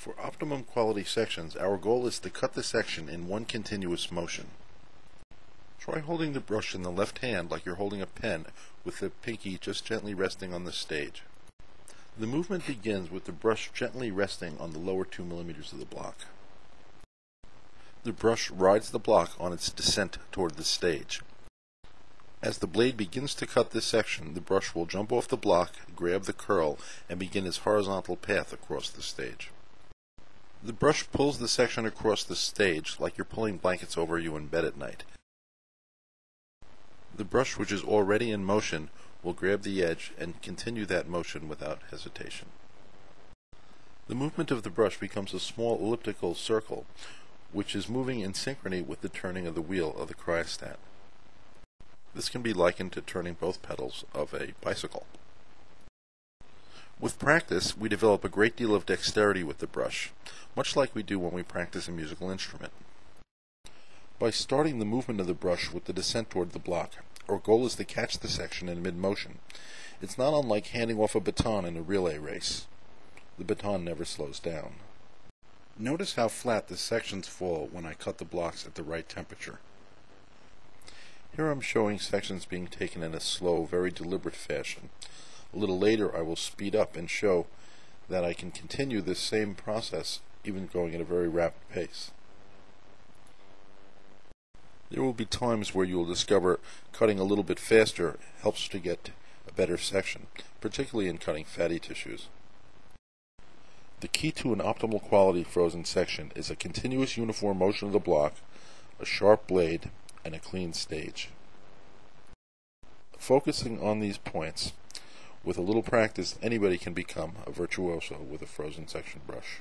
For optimum quality sections, our goal is to cut the section in one continuous motion. Try holding the brush in the left hand like you're holding a pen with the pinky just gently resting on the stage. The movement begins with the brush gently resting on the lower 2 millimeters of the block. The brush rides the block on its descent toward the stage. As the blade begins to cut this section, the brush will jump off the block, grab the curl, and begin its horizontal path across the stage. The brush pulls the section across the stage like you're pulling blankets over you in bed at night. The brush, which is already in motion, will grab the edge and continue that motion without hesitation. The movement of the brush becomes a small elliptical circle, which is moving in synchrony with the turning of the wheel of the cryostat. This can be likened to turning both pedals of a bicycle. With practice, we develop a great deal of dexterity with the brush, much like we do when we practice a musical instrument. By starting the movement of the brush with the descent toward the block, our goal is to catch the section in mid-motion. It's not unlike handing off a baton in a relay race. The baton never slows down. Notice how flat the sections fall when I cut the blocks at the right temperature. Here I'm showing sections being taken in a slow, very deliberate fashion. A little later I will speed up and show that I can continue this same process even going at a very rapid pace. There will be times where you will discover cutting a little bit faster helps to get a better section, particularly in cutting fatty tissues. The key to an optimal quality frozen section is a continuous uniform motion of the block, a sharp blade, and a clean stage. Focusing on these points, with a little practice, anybody can become a virtuoso with a frozen section brush.